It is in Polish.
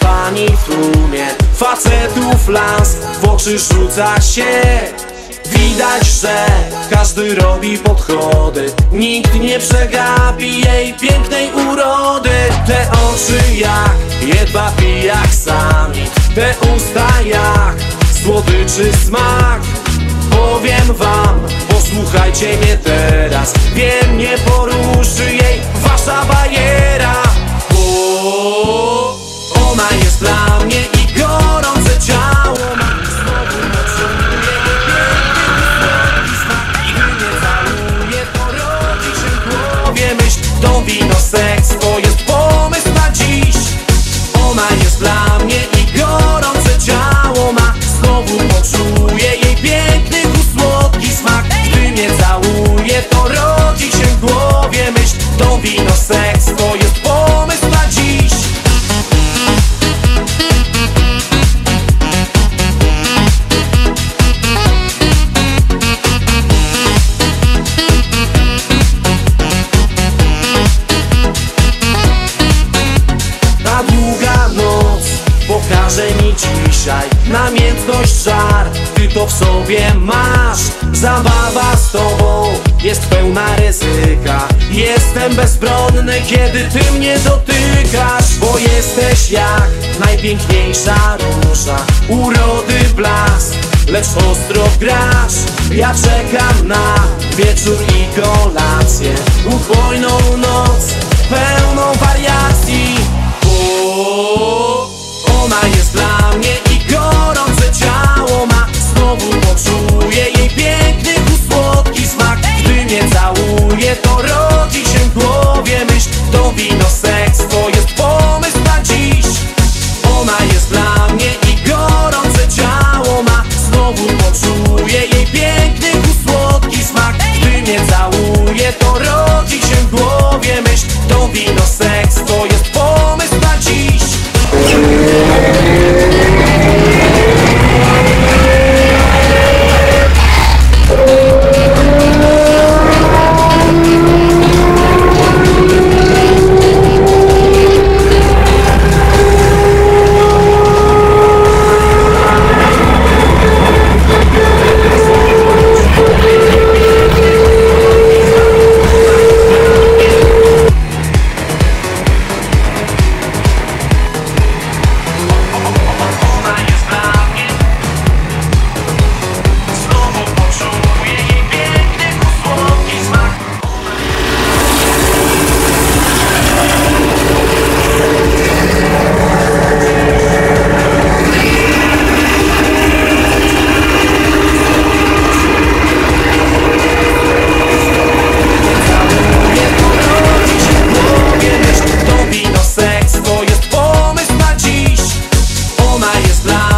pani w tłumie. Facetów lans w oczy rzuca się. Widać, że każdy robi podchody. Nikt nie przegapi jej pięknej urody. Te oczy jak jedwa pijak sami Te usta jak słodyczy smak. Powiem wam, posłuchajcie mnie teraz. Wiem, nie poruszy jej wasza bariera seks, to jest pomysł na dziś. Ona jest dla mnie i gorące ciało ma. Znowu poczuję jej piękny słodki smak. Gdy mnie całuje, to rodzi się w głowie myśl To wino pokaże mi dzisiaj. Namiętność żar, ty to w sobie masz. Zabawa z tobą jest pełna ryzyka. Jestem bezbronny, kiedy ty mnie dotykasz Bo jesteś jak najpiękniejsza róża. Urody blask, lecz ostro grasz. Ja czekam na wieczór i kolację Sex to jest fly.